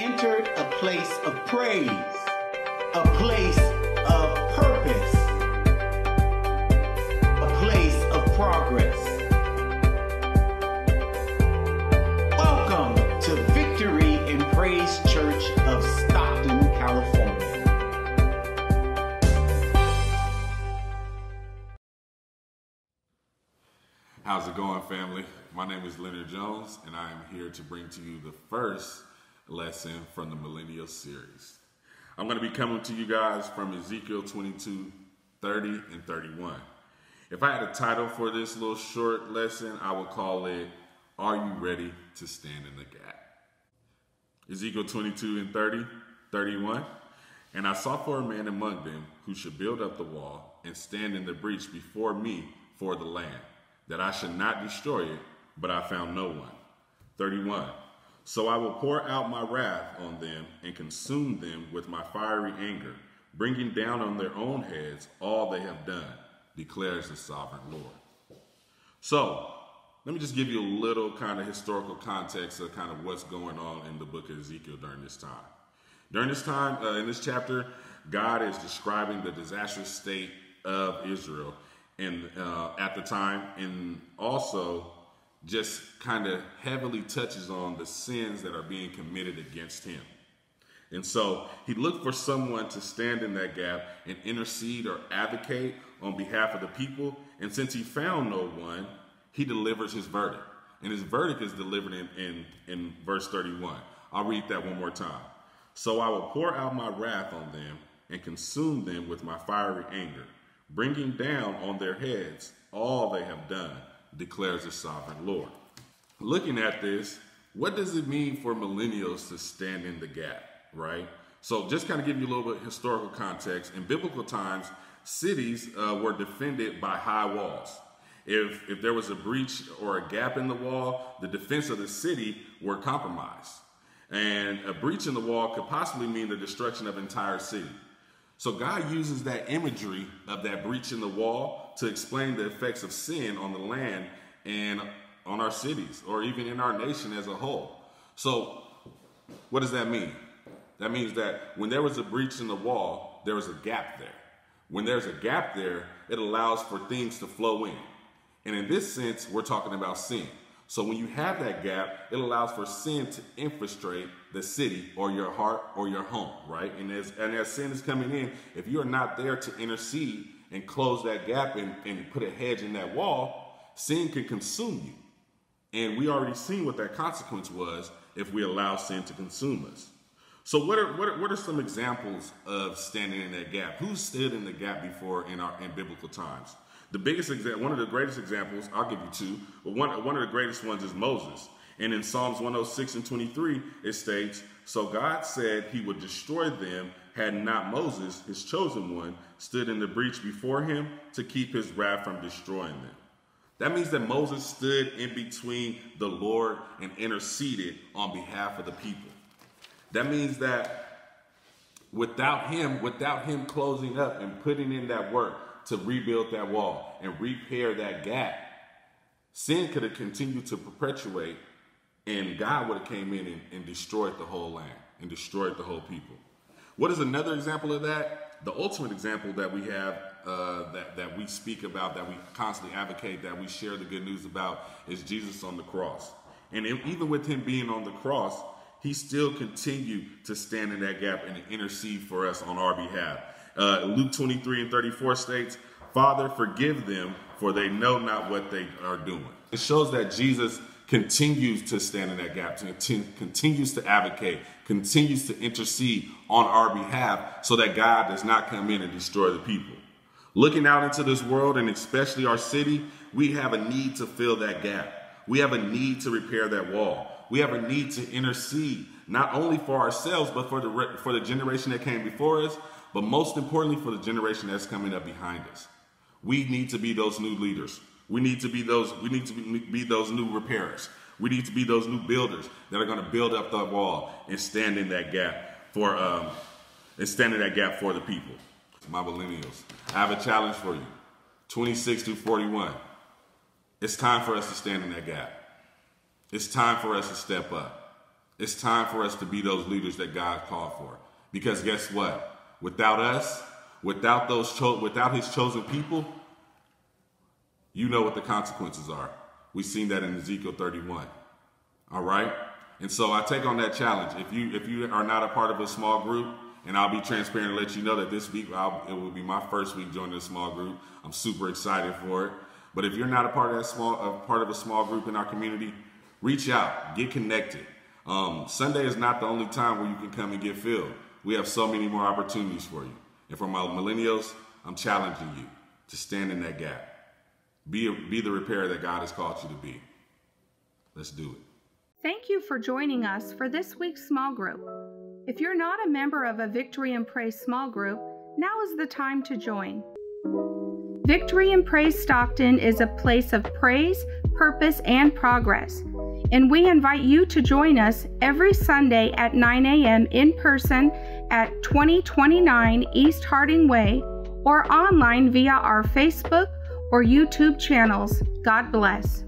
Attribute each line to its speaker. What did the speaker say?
Speaker 1: entered a place of praise, a place of purpose, a place of progress. Welcome to Victory in Praise Church of Stockton, California.
Speaker 2: How's it going, family? My name is Leonard Jones, and I am here to bring to you the first lesson from the Millennial Series. I'm going to be coming to you guys from Ezekiel 22 30 and 31. If I had a title for this little short lesson, I would call it Are You Ready to Stand in the Gap? Ezekiel 22 and 30, 31. And I sought for a man among them who should build up the wall and stand in the breach before me for the land, that I should not destroy it, but I found no one. 31. So I will pour out my wrath on them and consume them with my fiery anger, bringing down on their own heads all they have done, declares the sovereign Lord. So, let me just give you a little kind of historical context of kind of what's going on in the book of Ezekiel during this time. During this time, uh, in this chapter, God is describing the disastrous state of Israel and uh, at the time, and also just kind of heavily touches on the sins that are being committed against him. And so he looked for someone to stand in that gap and intercede or advocate on behalf of the people. And since he found no one, he delivers his verdict. And his verdict is delivered in, in, in verse 31. I'll read that one more time. So I will pour out my wrath on them and consume them with my fiery anger, bringing down on their heads all they have done, declares the sovereign Lord. Looking at this, what does it mean for millennials to stand in the gap, right? So, just kind of give you a little bit of historical context. In biblical times, cities uh, were defended by high walls. If, if there was a breach or a gap in the wall, the defense of the city were compromised. And a breach in the wall could possibly mean the destruction of entire city. So God uses that imagery of that breach in the wall to explain the effects of sin on the land and on our cities or even in our nation as a whole. So what does that mean? That means that when there was a breach in the wall, there was a gap there. When there's a gap there, it allows for things to flow in. And in this sense, we're talking about sin. So when you have that gap, it allows for sin to infiltrate the city or your heart or your home, right? And as, and as sin is coming in, if you are not there to intercede and close that gap and, and put a hedge in that wall, sin can consume you. And we already seen what that consequence was if we allow sin to consume us. So what are, what are, what are some examples of standing in that gap? Who stood in the gap before in our in biblical times? The biggest example, one of the greatest examples, I'll give you two, but one, one of the greatest ones is Moses. And in Psalms 106 and 23, it states, So God said he would destroy them had not Moses, his chosen one, stood in the breach before him to keep his wrath from destroying them. That means that Moses stood in between the Lord and interceded on behalf of the people. That means that without him, without him closing up and putting in that work, to rebuild that wall and repair that gap, sin could have continued to perpetuate and God would have came in and, and destroyed the whole land and destroyed the whole people. What is another example of that? The ultimate example that we have uh, that, that we speak about, that we constantly advocate, that we share the good news about is Jesus on the cross. And even with him being on the cross, he still continued to stand in that gap and intercede for us on our behalf. Uh, Luke 23 and 34 states, Father, forgive them, for they know not what they are doing. It shows that Jesus continues to stand in that gap, continues to advocate, continues to intercede on our behalf so that God does not come in and destroy the people. Looking out into this world and especially our city, we have a need to fill that gap. We have a need to repair that wall. We have a need to intercede, not only for ourselves, but for the, for the generation that came before us, but most importantly for the generation that's coming up behind us. We need to be those new leaders. We need to be those, we need to be, be those new repairers. We need to be those new builders that are going to build up that wall and stand in that gap for um, and stand in that gap for the people. My millennials, I have a challenge for you. 26 to 41. It's time for us to stand in that gap. It's time for us to step up. It's time for us to be those leaders that God called for. Because guess what? Without us, without those cho- without his chosen people, you know what the consequences are. We've seen that in Ezekiel 31. All right? And so I take on that challenge. If you if you are not a part of a small group, and I'll be transparent and let you know that this week I'll, it will be my first week joining a small group. I'm super excited for it. But if you're not a part of that small, a part of a small group in our community, reach out, get connected. Um, Sunday is not the only time where you can come and get filled. We have so many more opportunities for you. And for my millennials, I'm challenging you to stand in that gap. Be, a, be the repair that God has called you to be. Let's do it.
Speaker 3: Thank you for joining us for this week's small group. If you're not a member of a Victory in Praise small group, now is the time to join. Victory in Praise Stockton is a place of praise, purpose, and progress. And we invite you to join us every Sunday at 9 a.m. in person at 2029 East Harding Way or online via our Facebook or YouTube channels. God bless.